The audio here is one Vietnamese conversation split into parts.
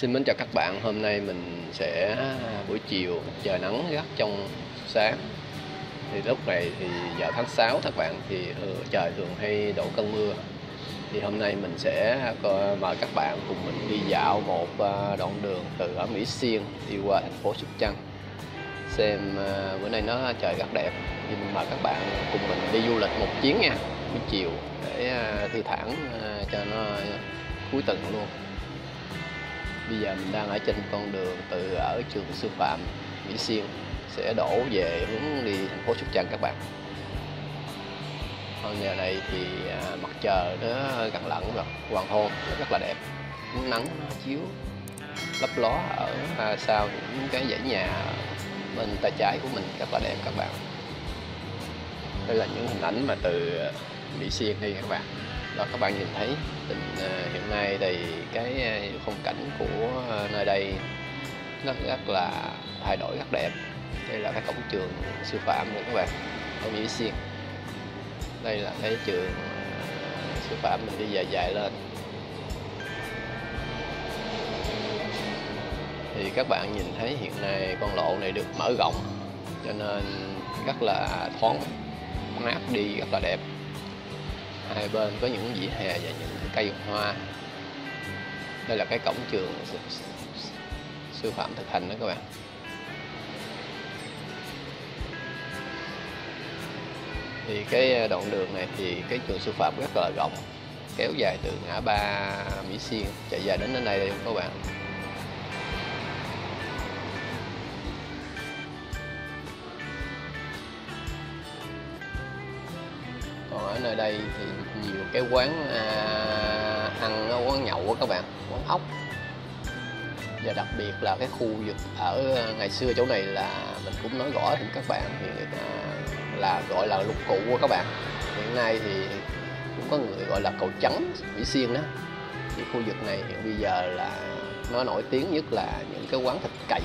Xin mến chào các bạn, hôm nay mình sẽ à, buổi chiều trời nắng gắt trong sáng. Thì lúc này thì giờ tháng 6 các bạn thì ừ, trời thường hay đổ cơn mưa. Thì hôm nay mình sẽ mời các bạn cùng mình đi dạo một à, đoạn đường từ ở Mỹ Xuyên đi qua thành phố Sóc Trăng xem à, bữa nay nó trời rất đẹp. Thì mình mời các bạn cùng mình đi du lịch một chuyến nha buổi chiều để thư thản cho nó cuối tuần luôn bây giờ mình đang ở trên con đường từ ở trường sư phạm Mỹ Xuyên sẽ đổ về hướng đi thành phố Sóc Trăng các bạn. Hôm giờ này thì à, mặt trời nó gần lặn rồi hoàng hôn rất là đẹp. Nắng nó chiếu, lấp ló ở à, sau những cái dãy nhà bên tay trái của mình rất là đẹp các bạn. Đây là những hình ảnh mà từ à, Mỹ Xuyên đi các bạn đó các bạn nhìn thấy tình uh, hiện nay thì cái ờ, khung cảnh của ờ, nơi đây nó rất là thay đổi rất đẹp. Đây là cái cổng trường sư phạm của các bạn ở Mỹ Xuyên. Đây là cái trường sư phạm mình đi dài dài lên. Thì các bạn nhìn thấy hiện nay con lộ này được mở rộng cho nên rất là thoáng mát đi rất là đẹp hai bên có những vỉa hè và những cây hoa. Đây là cái cổng trường sư, phạm thực hành đó các bạn. Thì cái à, đoạn đường này thì cái trường sư phạm rất là rộng kéo dài từ ngã ba Mỹ Xuyên chạy dài đến đến đây đây các bạn. Nơi đây thì nhiều cái quán à, ăn quán nhậu của các bạn quán ốc. Và đặc biệt là cái khu vực ở à, ngày xưa chỗ này là mình cũng nói rõ thì các bạn thì người ta là gọi là lục cụ của các bạn. Hiện nay thì cũng có người gọi là cầu trắng mỹ xuyên đó. Thì khu vực này hiện bây giờ là nó nổi tiếng nhất là những cái quán thịt cầy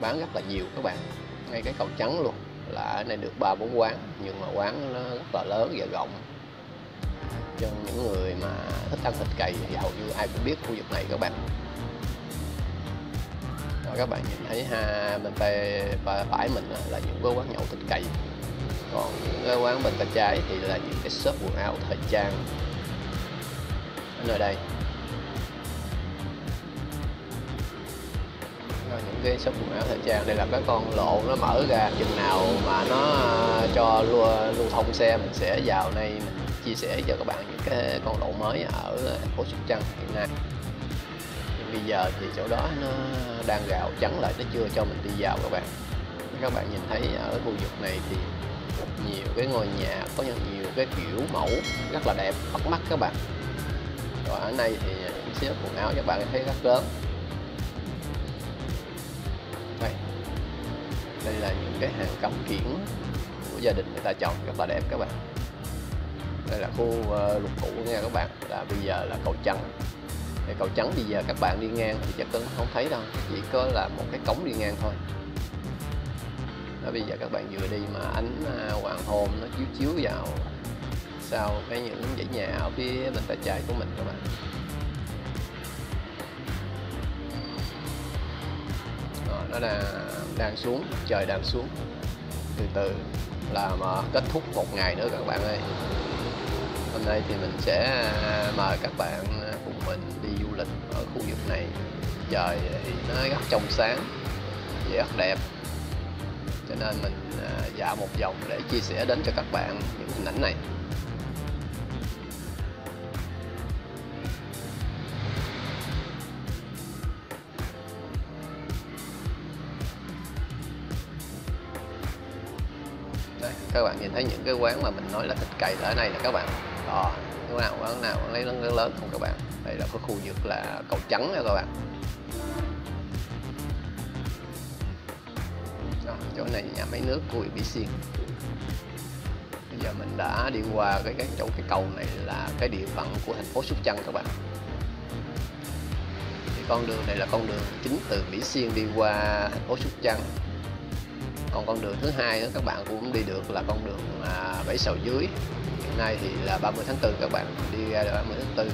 bán rất là nhiều các bạn ngay cái cầu trắng luôn là ở đây được ba bốn quán nhưng mà quán nó rất là lớn và rộng. Cho những người mà thích ăn thịt cầy thì hầu như ai cũng biết khu vực này các bạn. Đó, các bạn nhìn thấy ha bên tay phải mình là những cái quán nhậu thịt cầy còn những cái quán bên tay trái thì là những cái shop quần áo thời trang. Ở nơi đây. Những cái shop quần áo thời trang đây là cái con lộ nó mở ra chừng nào mà nó ờ, cho lưu, lưu thông xe mình sẽ vào đây mình chia sẻ cho các bạn những cái con lộ mới ở ờ, thành phố Sóc Trăng hiện nay nhưng bây giờ thì chỗ đó nó đang gạo trắng lại nó chưa cho mình đi vào các bạn. Các bạn nhìn thấy ở khu vực này thì nhiều cái ngôi nhà có nhiều cái kiểu mẫu rất là đẹp bắt mắt các bạn. Rồi ở đây thì những shop quần áo các bạn thấy rất lớn. Đây là những cái hàng cắm kiển của gia đình người ta trồng rất là đẹp các bạn. Đây là khu uh, lục cũ nha các bạn. Là bây giờ là cầu trắng. Cái cầu trắng bây giờ các bạn đi ngang thì chắc không thấy đâu chỉ có là một cái cống đi ngang thôi. Đó bây giờ các bạn vừa đi mà ánh uh, hoàng hôn nó chiếu chiếu vào sau cái những dãy nhà ở phía bên tay trái của mình các bạn. Đó, nó đang xuống, trời đang xuống. Từ từ là mà ờ, kết thúc một ngày nữa các bạn ơi. Hôm nay thì mình sẽ à, mời các bạn à, cùng mình đi du lịch ở khu vực này. Trời thì nó rất trong sáng rất đẹp. Cho nên mình à, dạo một vòng để chia sẻ đến cho các bạn những hình ảnh này. Các bạn nhìn thấy những cái quán mà mình nói là thịt cầy ở đây nè các bạn. Đó quán nào quán nào quán lấy lớn lớn lớn không các bạn? Đây là cái khu vực là cầu trắng nha các bạn. Đó, chỗ này nhà máy nước của huyện Mỹ bây giờ mình đã đi qua cái cái chỗ cái cầu này là cái địa phận của thành phố Sóc Trăng các bạn. Thì con đường này là con đường chính từ Mỹ Xuyên đi qua thành phố Sóc Trăng còn con đường thứ hai đó các bạn cũng đi được là con đường à, Bảy sầu Dưới. Hiện nay thì là 30 tháng 4 các bạn đi ra là 30 tháng 4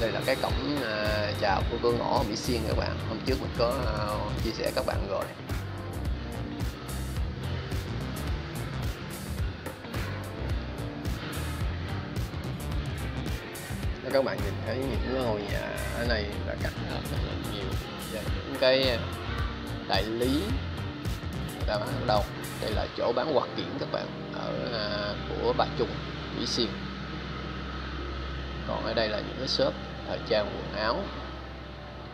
đây là cái cổng à, chào của cửa ngõ Mỹ Xuyên các bạn. Hôm trước mình có à, chia sẻ các bạn rồi. Các bạn nhìn thấy những ngôi nhà ở này là cảnh rất là nhiều. Và những cái à, đại lý. Người ta bán ở đâu? Đây là chỗ bán quạt kiển các bạn ở à, của bà Trung Mỹ Xuyên. Còn ở đây là những cái shop thời trang quần áo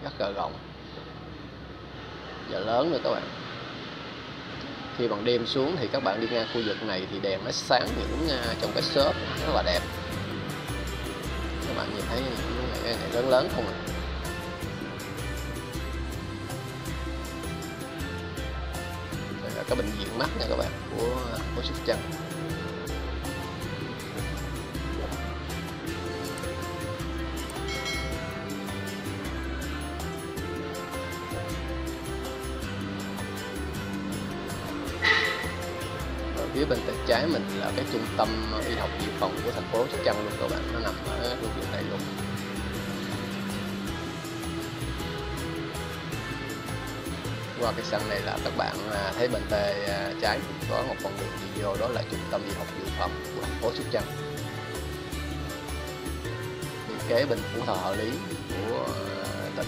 rất là rộng. Và lớn nữa các bạn. Khi bằng đêm xuống thì các bạn đi ngang khu vực này thì đèn nó sáng những uh, trong cái shop rất là đẹp. Các bạn nhìn thấy những cái này lớn lớn không ạ? à? Cái bệnh viện mắt nha các bạn, của của Sóc Trăng phía bên tay trái mình là cái trung tâm y học dự phòng của thành phố Sóc Trăng luôn các bạn, nó nằm ở khu vực này luôn qua cái sân này là các bạn à, thấy bên tay à, trái có một con đường đi vô đó là trung tâm y học dự phòng của thành phố Sóc Trăng. Kế bên phủ thờ hợp lý của à, tỉnh.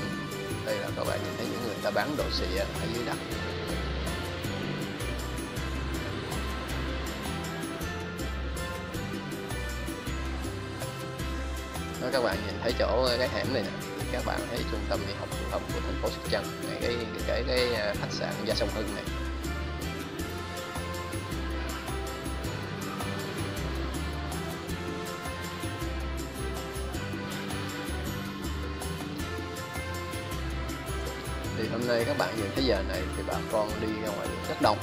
Đây là các bạn nhìn thấy những người ta bán đồ xịa ở dưới đất. Đó, các bạn nhìn thấy chỗ cái hẻm này nè các bạn thấy trung tâm y học phổ học của thành phố Sóc Trăng này cái cái cái, cái à, khách sạn Gia Sông Hưng này. Thì hôm nay các bạn nhìn thấy giờ này thì bà con đi ra ngoài đường rất đông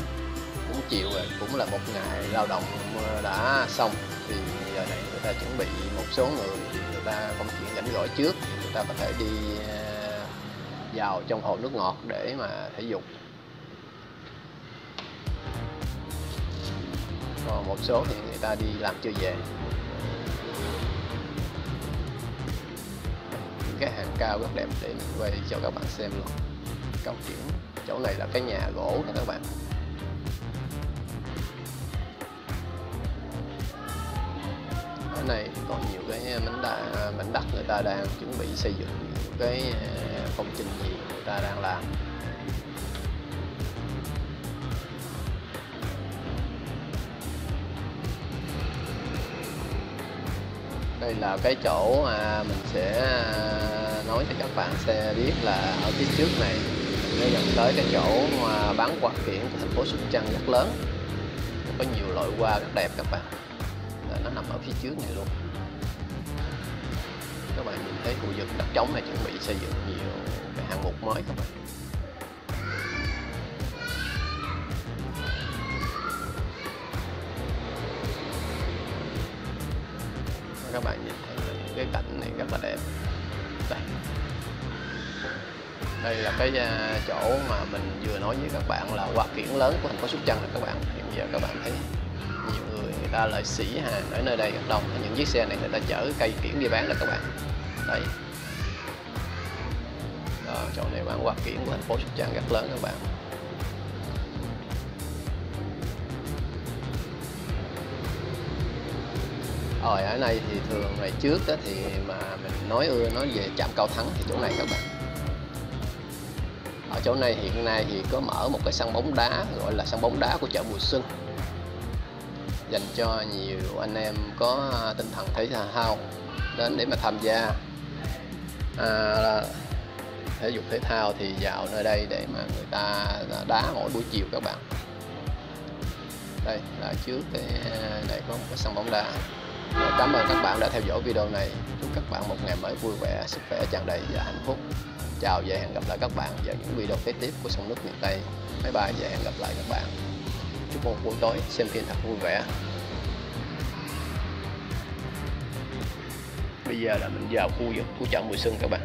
cũng rồi, cũng là một ngày lao động ờ, đã xong. Thì giờ này người ta chuẩn bị một số người thì người ta công chuyện rảnh rỗi trước người ta có thể đi ờ, vào trong hồ nước ngọt để mà thể dục. Còn một số thì người ta đi làm chưa về. Những cái hàng cao rất đẹp để mình quay cho các bạn xem luôn. Công chuyện chỗ này là cái nhà gỗ nha các bạn. Ở này còn nhiều cái à, mảnh đất, mảnh à, đất người ta đang chuẩn bị xây dựng cái à, công trình gì người ta đang làm. Đây là cái chỗ mà mình sẽ nói cho các bạn sẽ biết là ở phía trước này nó dẫn tới cái chỗ mà bán quạt kiển của thành phố Sóc Trăng rất lớn. Có nhiều loại hoa rất đẹp các bạn nó nằm ở phía trước này luôn. Các bạn nhìn thấy khu vực đất trống này chuẩn bị xây dựng nhiều cái hạng mục mới các bạn. Các bạn nhìn thấy những cái cảnh này rất là đẹp. Đây. Đây là cái à, chỗ mà mình vừa nói với các bạn là hoa kiển lớn của thành phố Sóc Trăng này các bạn. Hiện giờ các bạn thấy ta lại sĩ hàng ở nơi đây rất đông những chiếc xe này người ta chở cây kiển đi bán đó các bạn. Đây đó, chỗ này bán hoa kiển của thành phố Sóc Trăng rất lớn các bạn. Rồi ở đây thì thường ngày trước đó thì mà mình nói ưa nói về trạm cao thắng thì chỗ này các bạn. Ở chỗ này hiện nay thì có mở một cái sân bóng đá gọi là sân bóng đá của chợ mùa xuân dành cho nhiều anh em có à, tinh thần thể thao đến để mà tham gia. À, thể dục thể thao thì vào nơi đây để mà người ta à, đá mỗi buổi chiều các bạn. Đây là trước cái này có một cái sân bóng đá. Rồi, cảm ơn các bạn đã theo dõi video này. Chúc các bạn một ngày mới vui vẻ sức khỏe tràn đầy và hạnh phúc. Chào và hẹn gặp lại các bạn vào những video kế tiếp của sông nước miền Tây. Bye bye và hẹn gặp lại các bạn chúc một buổi tối. Xem phim thật vui vẻ. Bây giờ là mình vào khu vực của chợ Mùa Xuân các bạn.